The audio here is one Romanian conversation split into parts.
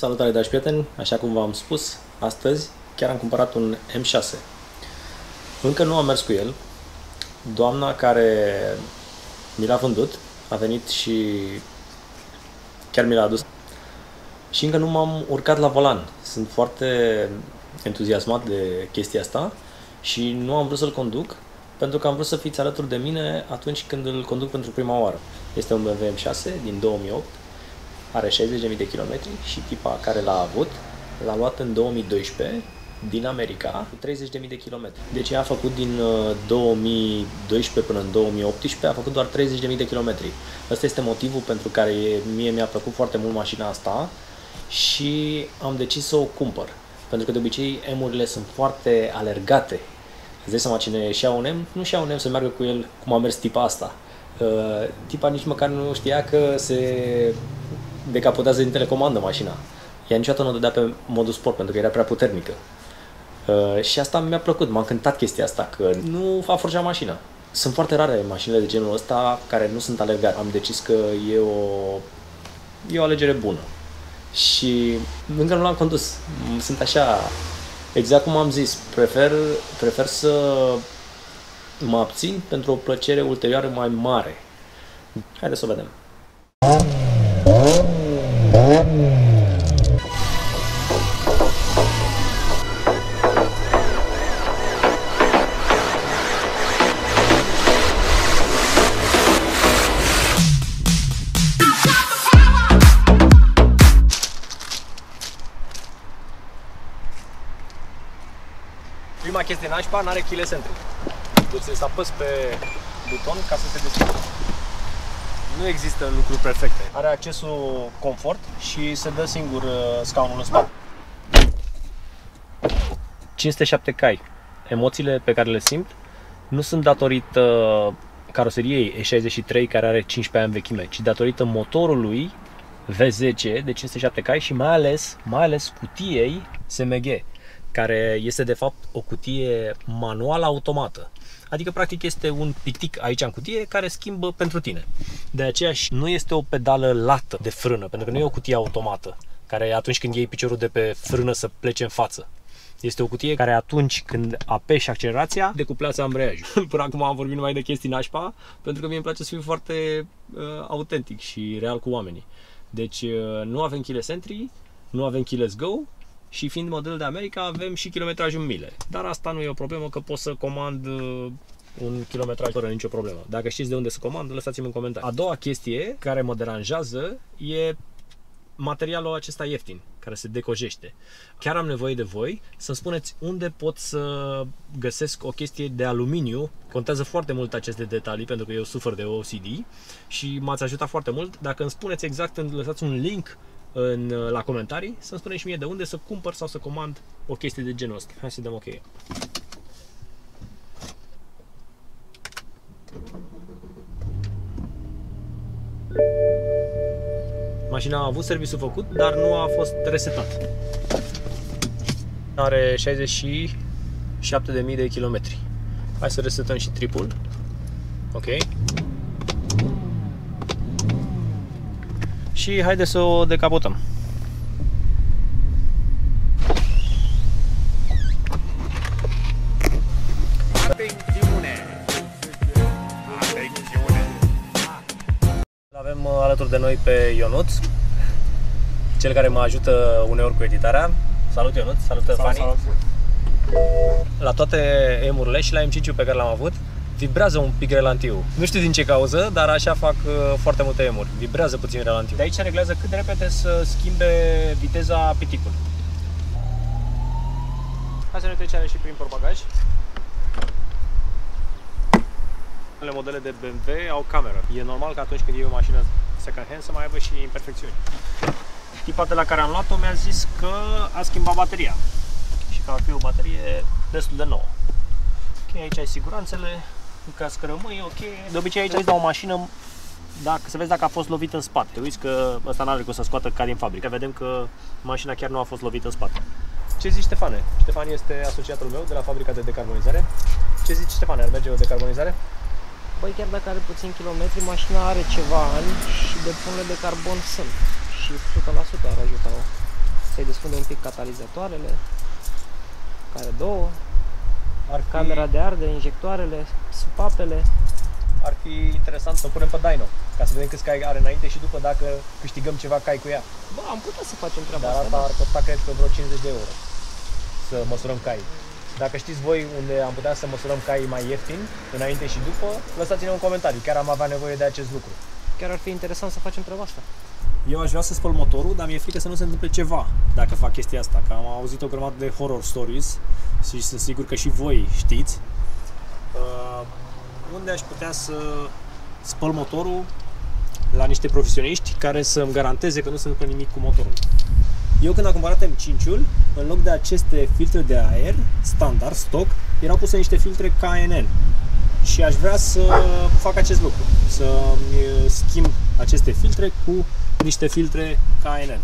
Salutare dragi prieteni, așa cum v-am spus, astăzi chiar am cumpărat un M6. Încă nu am mers cu el. Doamna care mi l-a vândut a venit și chiar mi l-a adus. Și încă nu m-am urcat la volan. Sunt foarte entuziasmat de chestia asta și nu am vrut să-l conduc pentru că am vrut să fiți alături de mine atunci când îl conduc pentru prima oară. Este un BMW M6 din 2008 are 60.000 de kilometri și tipa care l-a avut l-a luat în 2012 din America cu 30.000 de kilometri. Deci a făcut din 2012 uh, până în 2018, a făcut doar 30.000 de kilometri. Ăsta este motivul pentru care mie mi-a plăcut foarte mult mașina asta și am decis să o cumpăr. Pentru că de obicei M-urile sunt foarte alergate. Îți dai seama cine și un M, nu și un M să meargă cu el cum a mers tipa asta. Uh, tipa nici măcar nu știa că se decapotează din telecomandă mașina. Ea niciodată nu o dădea pe modul sport pentru că era prea puternică. Uh, și asta mi-a plăcut, m-a încântat chestia asta, că nu a forjat mașina. Sunt foarte rare mașinile de genul ăsta care nu sunt alergate. Am decis că e o, e o alegere bună. Și încă nu l-am condus. Sunt așa, exact cum am zis, prefer, prefer să mă abțin pentru o plăcere ulterioară mai mare. Haideți să o vedem. Prima chestie nașpa, n-are keyless entry. Deci să apăs pe buton ca să se deschidă. Nu există lucruri perfecte. Are accesul confort și se dă singur uh, scaunul în spate. 507 cai. Emoțiile pe care le simt nu sunt datorită caroseriei E63 care are 15 ani vechime, ci datorită motorului V10 de 507 cai și mai ales, mai ales cutiei SMG, care este de fapt o cutie manuală automată. Adică, practic, este un pictic aici în cutie care schimbă pentru tine. De aceea și nu este o pedală lată de frână, pentru că nu e o cutie automată, care atunci când iei piciorul de pe frână să plece în față. Este o cutie care atunci când apeși accelerația, decuplează ambreiajul. Până acum am vorbit numai de chestii nașpa, pentru că mie îmi place să fiu foarte uh, autentic și real cu oamenii. Deci uh, nu avem keyless entry, nu avem keyless go și fiind model de America avem și kilometraj în mile. Dar asta nu e o problemă că pot să comand uh, un kilometraj fără nicio problemă. Dacă știți de unde să comand, lăsați-mi în comentarii. A doua chestie care mă deranjează e materialul acesta ieftin, care se decojește. Chiar am nevoie de voi să-mi spuneți unde pot să găsesc o chestie de aluminiu. Contează foarte mult aceste detalii, pentru că eu sufăr de OCD și m-ați ajutat foarte mult. Dacă îmi spuneți exact, lăsați un link în, la comentarii să-mi spuneți și mie de unde să cumpăr sau să comand o chestie de genul ăsta. Hai să dăm ok. Mașina a avut serviciul făcut, dar nu a fost resetat. Are 67.000 de kilometri. Hai să resetăm și tripul. Ok. Și haide să o decapotăm. Avem uh, alături de noi pe Ionuț, cel care mă ajută uneori cu editarea. Salut Ionuț, salut, salut Fani. Salut. La toate emurile și la m pe care l-am avut, vibrează un pic relantiu. Nu știu din ce cauză, dar așa fac uh, foarte multe emuri. Vibrează puțin relantiu. De aici reglează cât de repede să schimbe viteza piticului. Hai să ne trecem și prin portbagaj. Unele modele de BMW au cameră. E normal că atunci când iei o mașină second hand să mai aibă și imperfecțiuni. Tipa de la care am luat-o mi-a zis că a schimbat bateria și că ar fi o baterie destul de nouă. Ok, aici ai siguranțele, ca să rămâi, ok. De obicei aici uiți la o mașină dacă, să vezi dacă a fost lovit în spate. Te uiți că ăsta n-are cum să scoată ca din fabrică. Vedem că mașina chiar nu a fost lovită în spate. Ce zici Ștefane? Ștefan este asociatul meu de la fabrica de decarbonizare. Ce zici Ștefane? Ar merge o decarbonizare? Băi, chiar dacă are puțin kilometri, mașina are ceva ani și depunele de carbon sunt. Și 100% ar ajuta-o. să-i desfunde un pic catalizatoarele, care două, Ar fi, camera de ardere, injectoarele, supapele. ar fi interesant să o punem pe dyno, ca să vedem câți cai are înainte și după dacă câștigăm ceva cai cu ea. Bă, am putea să facem treaba Dar asta. asta da. ar costa, cred că, vreo 50 de euro să măsurăm cai. Dacă știți voi unde am putea să măsurăm cai mai ieftin, înainte și după, lăsați-ne un comentariu. Chiar am avea nevoie de acest lucru. Chiar ar fi interesant să facem treaba asta. Eu aș vrea să spăl motorul, dar mi-e frică să nu se întâmple ceva dacă fac chestia asta. Că am auzit o grămadă de horror stories și sunt sigur că și voi știți. Uh, unde aș putea să spăl motorul la niște profesioniști care să-mi garanteze că nu se întâmplă nimic cu motorul. Eu când am cumpărat M5-ul, în loc de aceste filtre de aer standard, stock, erau puse niște filtre KNN. Și aș vrea să fac acest lucru, să-mi schimb aceste filtre cu niște filtre KNN.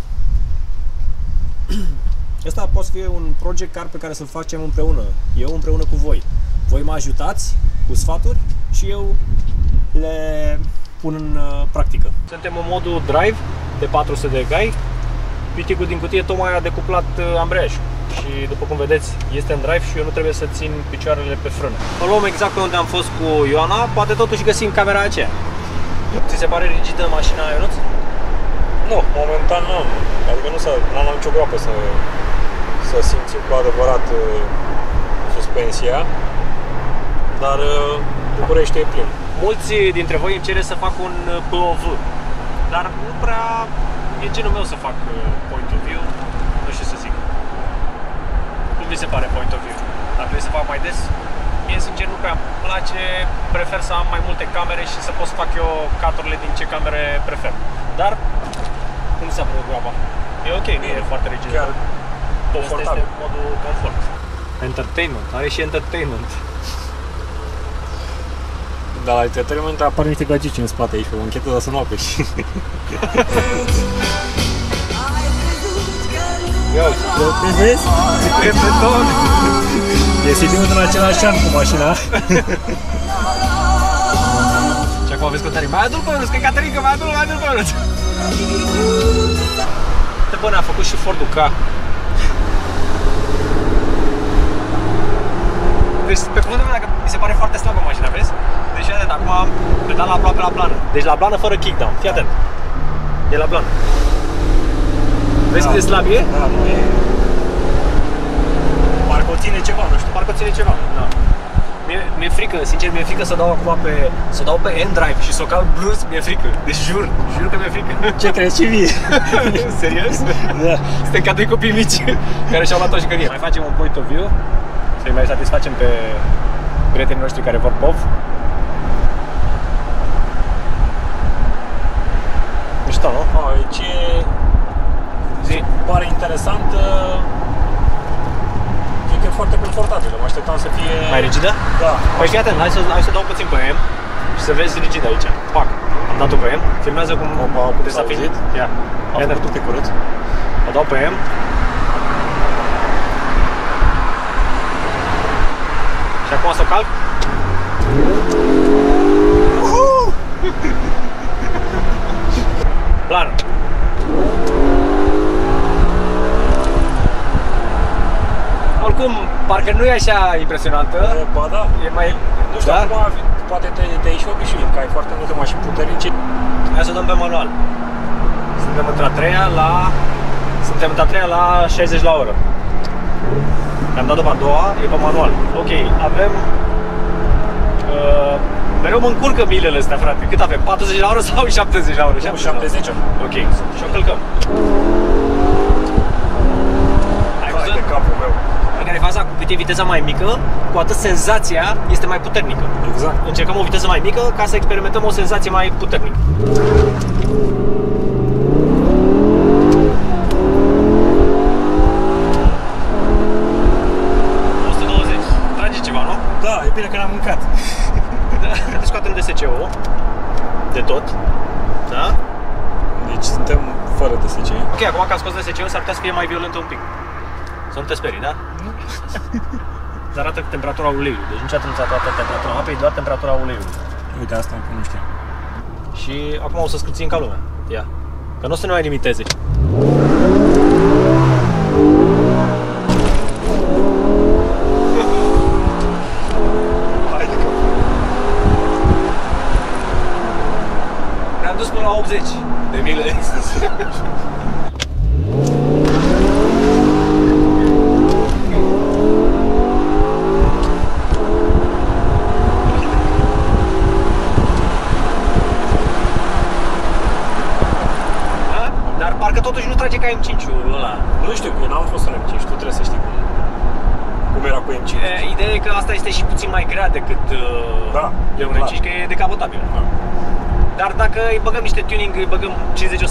Asta poate fi un project car pe care să-l facem împreună, eu împreună cu voi. Voi mă ajutați cu sfaturi și eu le pun în uh, practică. Suntem în modul drive de 400 de gai. Piticul din cutie tocmai a decuplat uh, ambreiajul și după cum vedeți este în drive și eu nu trebuie să țin picioarele pe frână. O luăm exact pe unde am fost cu Ioana, poate totuși găsim camera aceea. Ți se pare rigidă mașina Ionuț? Nu, momentan nu am. Adică nu s-a, n-am nicio groapă să, să simțim cu adevărat uh, suspensia. Dar uh, București e plin. Mulți dintre voi îmi cere să fac un uh, POV, dar nu prea e genul meu să fac uh, point of view, nu știu să zic. Cum vi se pare point of view? Ar trebui să fac mai des? Mie, sincer, nu prea îmi place, prefer să am mai multe camere și să pot să fac eu caturile din ce camere prefer. Dar, cum se apără groaba? E ok, nu e foarte rigid. Chiar Asta confortabil. este modul confort. Entertainment, are și entertainment. Dar la entertainment apar niște gagici în spate aici pe banchetă, dar să nu apeși. Ia uite, vezi? E beton! E sedimentul în același an cu mașina. Și acum aveți contare. Mai adu-l pe Ionuț, că e Caterinca, mai adu-l, mai adu-l pe Ionuț. Uite, bă, ne-a făcut și Fordul K. Deci, pe cuvântul meu, dacă mi se pare foarte slabă mașina, vezi? Deci, atent, acum am pedala aproape la plană. Deci la plană fără kickdown, fii atent. E la plană. Vezi cât de slab e? Da, nu e... Parcă o ține ceva, nu știu. Parcă ține ceva. Da. Mi-e, mi-e frică, sincer, mi-e frică să dau acum pe, să dau pe N-Drive și să o calc brusc, mi-e frică. Deci jur, jur că mi-e frică. Ce crezi, ce vie? Serios? Da. Suntem ca doi copii mici care și-au luat o jucărie. Mai facem un point of view, să-i mai satisfacem pe prietenii noștri care vor POV. Mișto, nu? A, ce Zi. pare interesant e că e foarte confortabilă. Mă așteptam să fie... Mai rigidă? Da. Păi fii atent, hai să, hai să dau puțin pe M și să vezi rigid aici. Pac. Am dat-o pe M. Filmează cum Opa, cum puteți s-a să auzit? Ia. Am Ia, făcut un pic urât. O dau pe M. Și acum să o calc. Plan. Oricum, parcă nu e așa impresionantă. Ba da. E mai... Nu știu, da? acum poate te, te-ai și obișnuit, că ai foarte multe mașini puternice. Hai să o dăm pe manual. Suntem într-a treia la... Suntem într-a treia la 60 la oră. Am dat după a doua, e pe manual. Ok, avem... Uh, mereu mă încurcă milele astea, frate. Cât avem? 40 la oră sau 70 la oră? 70 70 Ok, și o călcăm. Ai Hai văzut? de capul meu. Care e faza? Cu cât e viteza mai mică, cu atât senzația este mai puternică. Exact. Încercăm o viteză mai mică ca să experimentăm o senzație mai puternică. Trage ceva, nu? Da, e bine că n-am mâncat. Scoatem DSC-ul de tot. Da? Deci suntem fără DSC. Ok, acum că am scos DSC-ul, s-ar putea să fie mai violentă un pic. Să nu te sperii, da? Nu. Dar arată temperatura uleiului, deci niciodată nu ți arată temperatura apei, doar temperatura uleiului. Uite, asta încă nu știam. Și acum o să scrițim ca lumea. Ia. Că nu o să ne mai limiteze. Ne-am dus până la 80 de mile. parcă totuși nu trage ca M5-ul ăla. Nu știu, eu n-am fost în M5, tu trebuie să știi cum, cum era cu M5. E, Ideea e că asta este și puțin mai grea decât uh, Da, de un clar. M5, că e decapotabil. Da. Dar dacă îi băgăm niște tuning, îi băgăm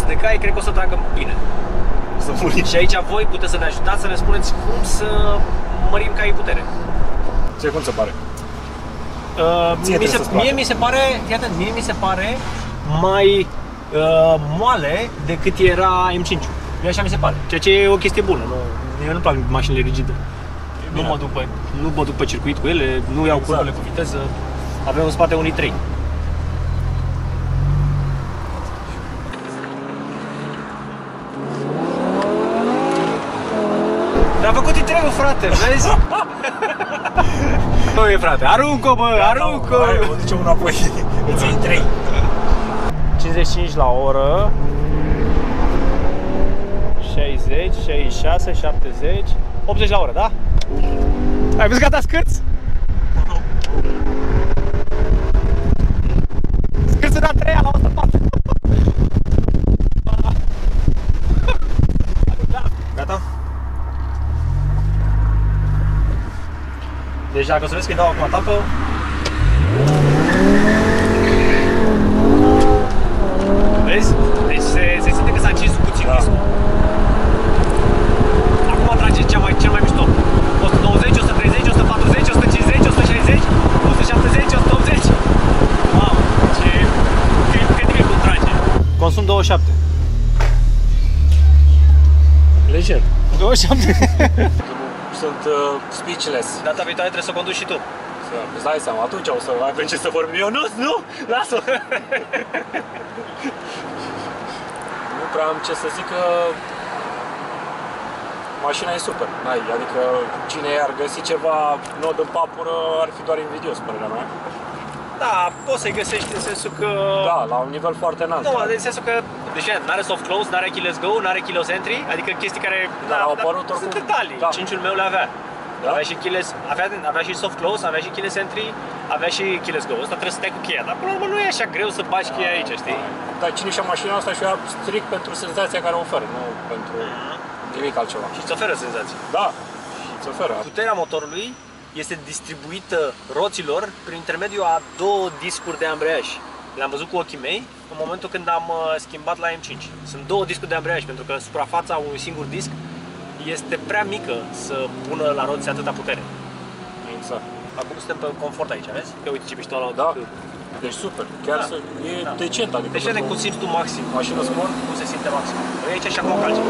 50-100 de cai, cred că o să tragă bine. Să murim. Și aici voi puteți să ne ajutați să ne spuneți cum să mărim caii putere. Ție cum se pare? Uh, Ție mi trebuie se, să-ți placă. mie mi se pare, fii atent, mie mi se pare mai uh, moale decât era M5. Mie așa mi se pare. Ceea ce e o chestie bună. Nu, mie nu-mi plac mașinile rigide. Nu bine. mă, duc pe, nu mă duc pe circuit cu ele, nu iau Exact. curbele cu viteză. Avem în spate unii trei. Dar a făcut trebuie, frate, vezi? Băi, frate, aruncă, bă, aruncă! Hai, o ducem înapoi. Îți iei 3. 55 la oră 60, 66, 70 80 la oră, da? Ai văzut gata scârț? Scârțul de-a treia la 104 Gata? Deci dacă o să vezi că îi dau acum tapă Vezi? Deci se, se simte că s-a încins puțin Da. discul. Acum trage cea mai, cel mai mișto. 120, 130, 140, 150, 160, 170, 180. Mamă, ce incredibil cum trage. Consum 27. Lejer. 27. Sunt uh, speechless. Data viitoare trebuie să o conduci și tu. Să, îți dai seama, atunci o să avem ce să vorbim. Eu nu, nu, lasă Nu prea am ce să zic că mașina e super. N-ai, adică cine ar găsi ceva nod în papură ar fi doar invidios, părerea mea. Da, poți să-i găsești în sensul că... Da, la un nivel foarte înalt. Nu, în sensul că, deci n-are soft close, n-are keyless go, n-are keyless entry, adică chestii care Dar au da, apărut sunt oricum. detalii. Da. Cinciul meu le avea. Da? Avea și keyless, avea, avea și soft close, avea și keyless entry, avea și keyless go. Asta trebuie să stai cu cheia, dar până la urmă nu e așa greu să bagi cheia aici, știi? Dar cine și-a mașina asta și-o ia strict pentru senzația care o oferă, nu pentru nimic altceva. Și îți oferă senzații. Da, și îți oferă. Puterea motorului este distribuită roților prin intermediul a două discuri de ambreiaj. Le-am văzut cu ochii mei în momentul când am uh, schimbat la M5. Sunt două discuri de ambreiaj pentru că suprafața unui singur disc este prea mică să pună la roți atâta putere. Exact. Acum suntem pe confort aici, vezi? Că uite ce mișto la Da. Deci super. Chiar Da. să, e Da. decent, adică Deci vedem pentru cum simți tu maxim, mașină sport. cum se simte maxim. Noi aici și acum calci.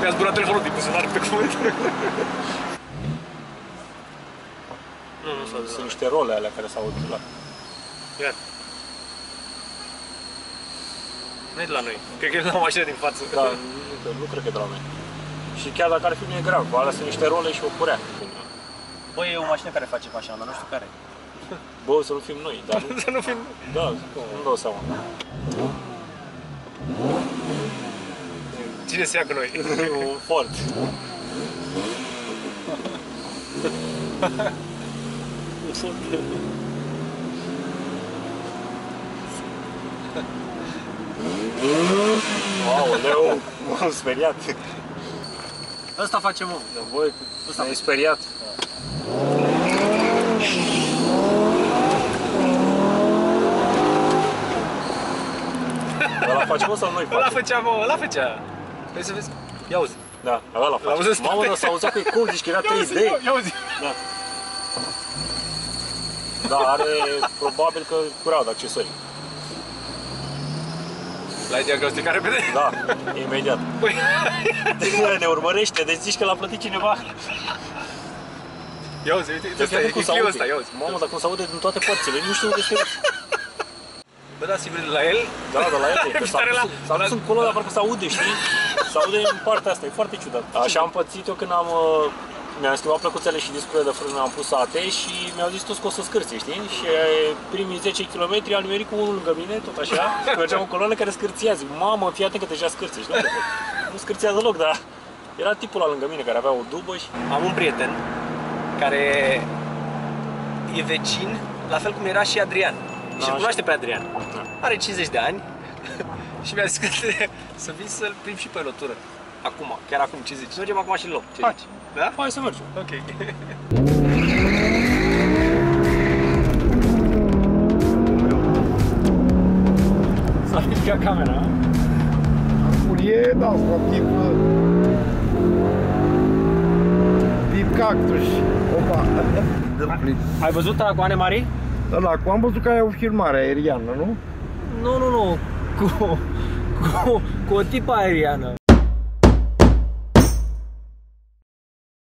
Mi-a zburat telefonul din buzunar pe cuvânt. nu, nu s-a Sunt niște role alea care s-au la. Iar. Nu e de la noi. Cred că e de la mașina din față. Da, nu, cred- nu cred că e de la noi. Și chiar dacă ar fi, nu e grav. Alea sunt niște role și o curea. Băi, e o mașină care face mașina, dar nu știu care. Bă, să nu fim noi, dar nu, Să nu fim... da, nu dau seama. Cine se ia cu noi? Un Ford. Un Ford. Wow, leu, m-am speriat. Ăsta face mă. Dar voi, ne-ai speriat. Ăla faci mă sau noi Ăla facem? făcea, mă, ăla făcea. Vrei să vezi? Ia uzi. Da, ăla L-am face. auzit Mamă, toate. dar s-a auzit că e cool, zici că era 3D. Ia uzi. Da. Da, are probabil că cureau de accesorii. L-ai diagnosticat repede? Da, imediat. Băi, ne urmărește, deci zici că l-a plătit cineva. ia uzi, uite, uite, Deci ăsta, e cum se clipul aude. ăsta, ia uzi. Mamă, dar cum se aude din toate părțile, nu știu unde este. Bă, da, sigur, de la el? Da, de la el, e, că s-a Tare pus, la- s-a pus în colul ăla, parcă se aude, știi? Se aude în partea asta, e foarte ciudat. Așa am pățit eu când am uh, mi-am schimbat plăcuțele și discurile de frână, am pus ate și mi-au zis toți că o să scârție, știi? Și primii 10 km am nimerit cu unul lângă mine, tot așa, și mergeam în coloană care scârția. Zic, mamă, fii atent că deja scârție. Și nu, nu scârția deloc, dar era tipul ăla lângă mine care avea o dubă și... Am un prieten care e vecin, la fel cum era și Adrian. Și așa. îl cunoaște pe Adrian. Da. Are 50 de ani și mi-a zis că trebuie să vin să-l plimb și pe lotură. Acum, chiar acum, ce zici? Mergem acum și în loc. Ce Hai. zici? Da? Hai să mergem. Ok. S-a ridicat camera. E, da, asta, tip... Tip cactus. Opa. Ai văzut ăla cu Ane Marie? Ăla, cu am văzut că ai o filmare aeriană, nu? Nu, nu, nu. Cu, cu, cu o tipă aeriană.